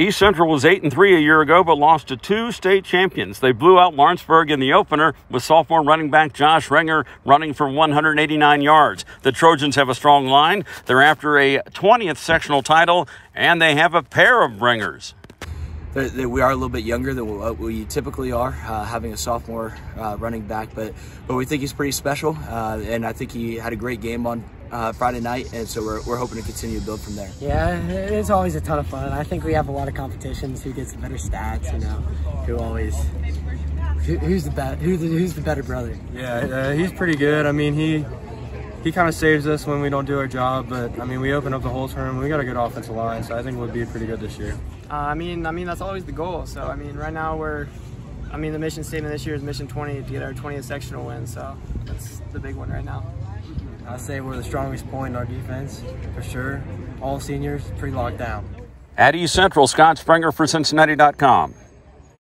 East Central was 8 and 3 a year ago, but lost to two state champions. They blew out Lawrenceburg in the opener with sophomore running back Josh Ringer running for 189 yards. The Trojans have a strong line. They're after a 20th sectional title, and they have a pair of ringers. We are a little bit younger than what we typically are, uh, having a sophomore uh, running back, but but we think he's pretty special, uh, and I think he had a great game on uh, Friday night, and so we're, we're hoping to continue to build from there. Yeah, it's always a ton of fun. I think we have a lot of competitions. Who gets the better stats? You know, who always who, who's the better who's the, who's the better brother? Yeah, uh, he's pretty good. I mean, he he kind of saves us when we don't do our job, but I mean, we open up the whole term. We got a good offensive line, so I think we'll be pretty good this year. Uh, I mean, I mean that's always the goal. So I mean, right now we're, I mean, the mission statement this year is mission 20 to get our 20th sectional win. So that's the big one right now. I say we're the strongest point in our defense for sure. All seniors, pretty locked down. At East Central, Scott Springer for Cincinnati.com.